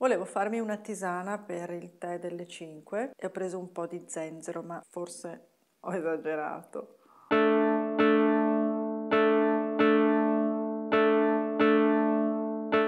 Volevo farmi una tisana per il tè delle 5 e ho preso un po' di zenzero, ma forse ho esagerato.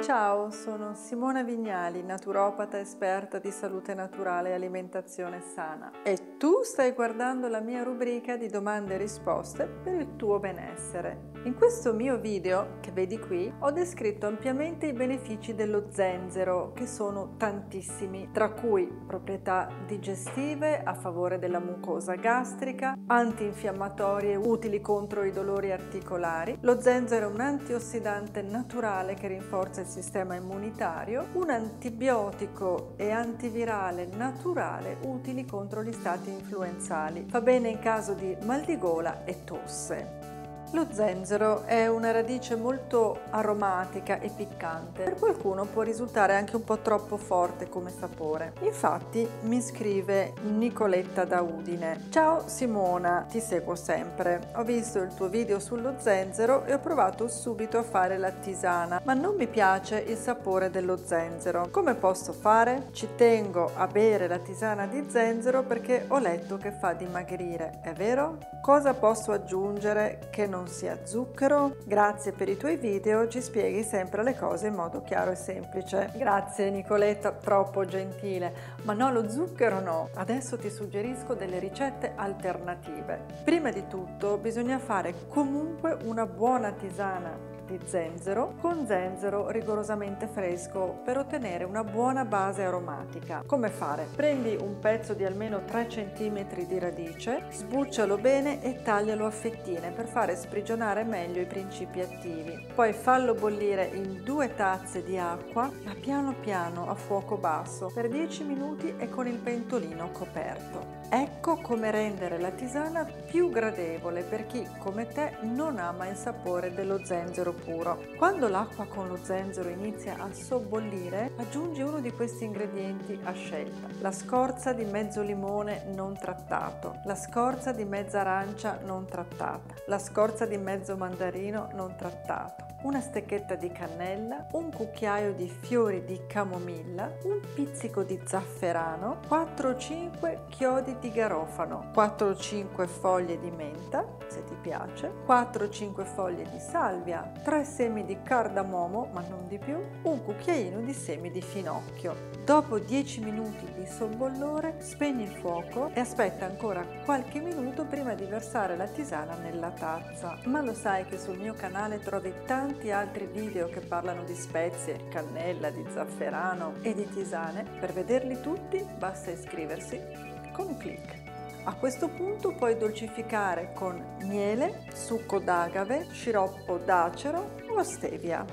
Ciao, sono Simona Vignali, naturopata esperta di salute naturale e alimentazione sana e tu stai guardando la mia rubrica di domande e risposte per il tuo benessere. In questo mio video, che vedi qui, ho descritto ampiamente i benefici dello zenzero, che sono tantissimi, tra cui proprietà digestive a favore della mucosa gastrica, antinfiammatorie utili contro i dolori articolari. Lo zenzero è un antiossidante naturale che rinforza il sistema immunitario, un antibiotico e antivirale naturale utili contro gli stati influenzali. Fa bene in caso di mal di gola e tosse. Lo zenzero è una radice molto aromatica e piccante. Per qualcuno può risultare anche un po' troppo forte come sapore. Infatti mi scrive Nicoletta da Udine. Ciao Simona, ti seguo sempre. Ho visto il tuo video sullo zenzero e ho provato subito a fare la tisana, ma non mi piace il sapore dello zenzero. Come posso fare? Ci tengo a bere la tisana di zenzero perché ho letto che fa dimagrire, è vero? Cosa posso aggiungere che non non sia zucchero. Grazie per i tuoi video, ci spieghi sempre le cose in modo chiaro e semplice. Grazie Nicoletta, troppo gentile. Ma no, lo zucchero no. Adesso ti suggerisco delle ricette alternative. Prima di tutto bisogna fare comunque una buona tisana di zenzero con zenzero rigorosamente fresco per ottenere una buona base aromatica. Come fare? Prendi un pezzo di almeno 3 cm di radice, sbuccialo bene e taglialo a fettine per fare sprigionare meglio i principi attivi. Poi fallo bollire in due tazze di acqua, ma piano piano a fuoco basso per 10 minuti e con il pentolino coperto. Ecco come rendere la tisana più gradevole per chi come te non ama il sapore dello zenzero puro. Quando l'acqua con lo zenzero inizia a sobbollire, aggiungi uno di questi ingredienti a scelta. La scorza di mezzo limone non trattato, la scorza di mezza arancia non trattata, la scorza di mezzo mandarino non trattato, una stecchetta di cannella, un cucchiaio di fiori di camomilla, un pizzico di zafferano, 4-5 chiodi di garofano, 4-5 foglie di menta, se ti piace, 4-5 foglie di salvia, 3 semi di cardamomo, ma non di più, un cucchiaino di semi di finocchio. Dopo 10 minuti di sobbollore spegni il fuoco e aspetta ancora qualche minuto prima di versare la tisana nella tazza. Ma lo sai che sul mio canale trovi tanti altri video che parlano di spezie, cannella, di zafferano e di tisane. Per vederli tutti basta iscriversi con un clic. A questo punto puoi dolcificare con miele, succo d'agave, sciroppo d'acero o stevia.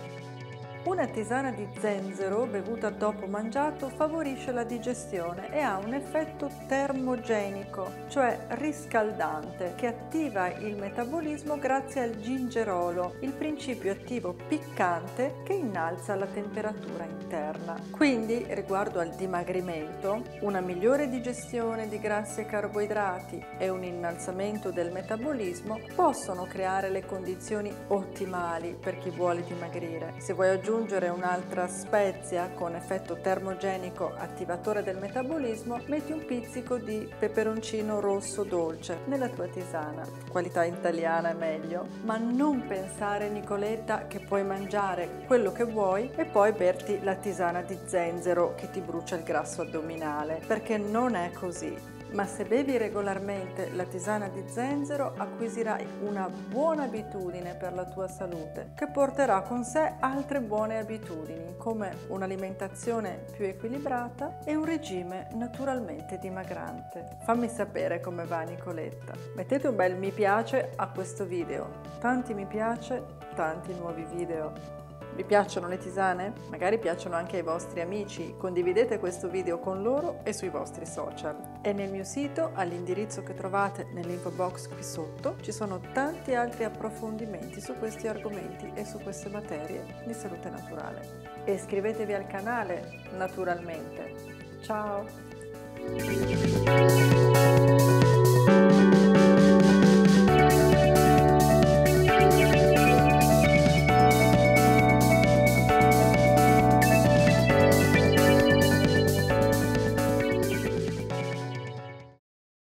Una tisana di zenzero bevuta dopo mangiato favorisce la digestione e ha un effetto termogenico, cioè riscaldante, che attiva il metabolismo grazie al gingerolo, il principio attivo piccante che innalza la temperatura interna. Quindi, riguardo al dimagrimento, una migliore digestione di grassi e carboidrati e un innalzamento del metabolismo possono creare le condizioni ottimali per chi vuole dimagrire. Se vuoi aggiungere aggiungere un'altra spezia con effetto termogenico attivatore del metabolismo, metti un pizzico di peperoncino rosso dolce nella tua tisana. Qualità italiana è meglio, ma non pensare Nicoletta che puoi mangiare quello che vuoi e poi berti la tisana di zenzero che ti brucia il grasso addominale, perché non è così ma se bevi regolarmente la tisana di zenzero acquisirai una buona abitudine per la tua salute che porterà con sé altre buone abitudini come un'alimentazione più equilibrata e un regime naturalmente dimagrante. Fammi sapere come va Nicoletta. Mettete un bel mi piace a questo video. Tanti mi piace, tanti nuovi video. Vi piacciono le tisane? Magari piacciono anche ai vostri amici. Condividete questo video con loro e sui vostri social. E nel mio sito, all'indirizzo che trovate nell'info box qui sotto, ci sono tanti altri approfondimenti su questi argomenti e su queste materie di salute naturale. E iscrivetevi al canale, naturalmente. Ciao!